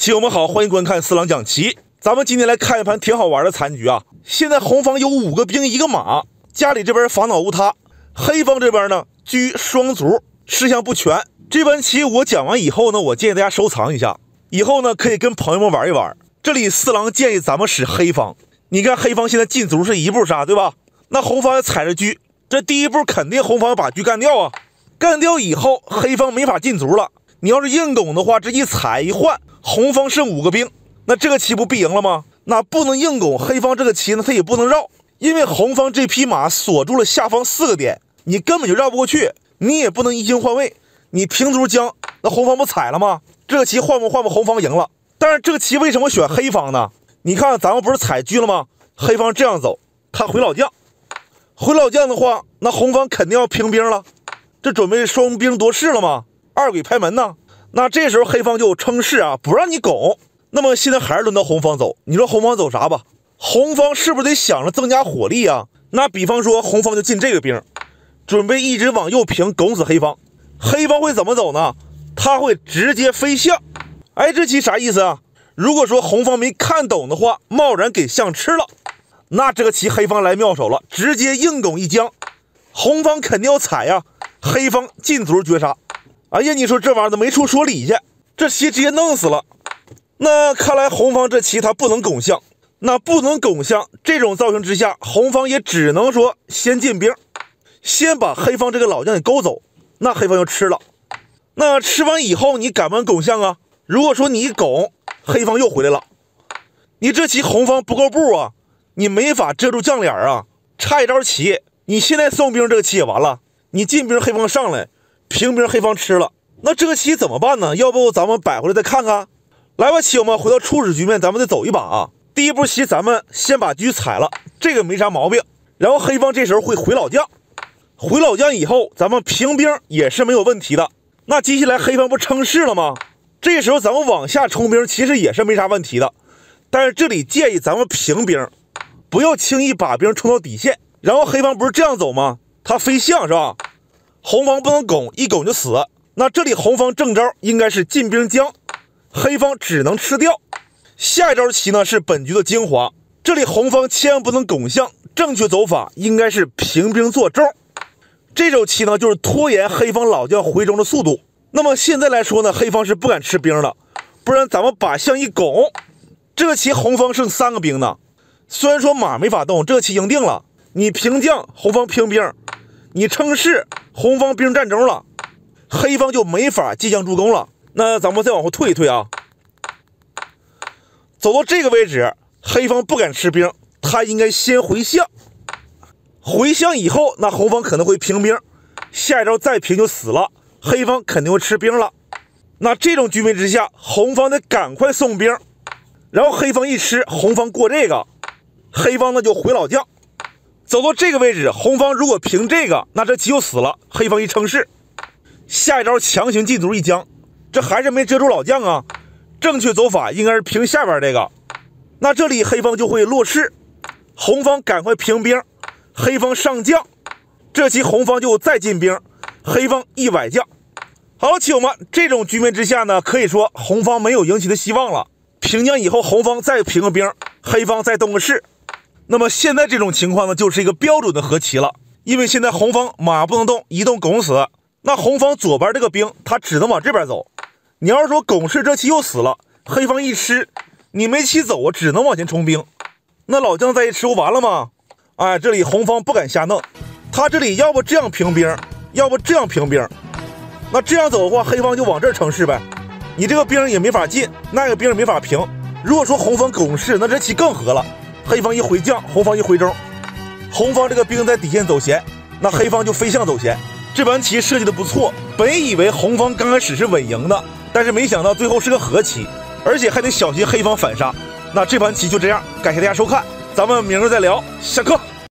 亲友们好，欢迎观看四郎讲棋。咱们今天来看一盘挺好玩的残局啊。现在红方有五个兵一个马，家里这边防倒屋塌，黑方这边呢车双卒，吃相不全。这盘棋我讲完以后呢，我建议大家收藏一下，以后呢可以跟朋友们玩一玩。这里四郎建议咱们使黑方，你看黑方现在进卒是一步杀，对吧？那红方要踩着车，这第一步肯定红方要把车干掉啊。干掉以后，黑方没法进卒了。你要是硬拱的话，这一踩一换，红方剩五个兵，那这个棋不必赢了吗？那不能硬拱，黑方这个棋呢，他也不能绕，因为红方这匹马锁住了下方四个点，你根本就绕不过去。你也不能移形换位，你平卒将，那红方不踩了吗？这个棋换不换不，红方赢了。但是这个棋为什么选黑方呢？你看咱们不是踩车了吗？黑方这样走，他回老将，回老将的话，那红方肯定要平兵了，这准备双兵夺势了吗？二鬼拍门呢？那这时候黑方就称势啊，不让你拱。那么现在还是轮到红方走，你说红方走啥吧？红方是不是得想着增加火力啊？那比方说红方就进这个兵，准备一直往右平拱死黑方。黑方会怎么走呢？他会直接飞象。哎，这棋啥意思啊？如果说红方没看懂的话，贸然给象吃了，那这个棋黑方来妙手了，直接硬拱一将，红方肯定要踩呀。黑方进卒绝杀。哎呀，你说这玩意儿都没处说理去，这棋直接弄死了。那看来红方这棋他不能拱象，那不能拱象，这种造型之下，红方也只能说先进兵，先把黑方这个老将给勾走。那黑方就吃了。那吃完以后，你敢不敢拱象啊？如果说你一拱，黑方又回来了，你这棋红方不够步啊，你没法遮住将脸啊，差一招棋，你现在送兵这个棋也完了，你进兵黑方上来，平兵黑方吃了，那这个棋怎么办呢？要不咱们摆回来再看看？来吧，棋友们，回到初始局面，咱们再走一把啊。第一步棋，咱们先把车踩了，这个没啥毛病。然后黑方这时候会回老将，回老将以后，咱们平兵也是没有问题的。那接下来黑方不称势了吗？这时候咱们往下冲兵，其实也是没啥问题的。但是这里建议咱们平兵，不要轻易把兵冲到底线。然后黑方不是这样走吗？他飞象是吧？红方不能拱，一拱就死。那这里红方正招应该是进兵将，黑方只能吃掉。下一招棋呢是本局的精华，这里红方千万不能拱象，正确走法应该是平兵做中。这手棋呢就是拖延黑方老将回中的速度。那么现在来说呢，黑方是不敢吃兵了，不然咱们把象一拱，这个棋红方剩三个兵呢。虽然说马没法动，这个棋赢定了。你平将，红方平兵；你称势，红方兵占中了，黑方就没法进将助攻了。那咱们再往后退一退啊，走到这个位置，黑方不敢吃兵，他应该先回象。回象以后，那红方可能会平兵，下一招再平就死了。黑方肯定会吃兵了，那这种局面之下，红方得赶快送兵，然后黑方一吃，红方过这个，黑方呢就回老将，走到这个位置，红方如果平这个，那这棋就死了。黑方一称势，下一招强行进卒一将，这还是没遮住老将啊。正确走法应该是平下边这个，那这里黑方就会落势，红方赶快平兵，黑方上将，这棋红方就再进兵。黑方一崴将，好了，棋友们，这种局面之下呢，可以说红方没有赢棋的希望了。平将以后，红方再平个兵，黑方再动个士，那么现在这种情况呢，就是一个标准的和棋了。因为现在红方马不能动，一动拱死，那红方左边这个兵，他只能往这边走。你要是说拱士这棋又死了，黑方一吃，你没棋走啊，只能往前冲兵。那老将再一吃，不完了吗？哎，这里红方不敢瞎弄，他这里要不这样平兵。要不这样平兵，那这样走的话，黑方就往这儿称势呗。你这个兵也没法进，那个兵也没法平。如果说红方拱士，那这棋更和了。黑方一回将，红方一回中，红方这个兵在底线走闲，那黑方就飞象走闲。这盘棋设计的不错，本以为红方刚开始是稳赢的，但是没想到最后是个和棋，而且还得小心黑方反杀。那这盘棋就这样，感谢大家收看，咱们明儿再聊，下课。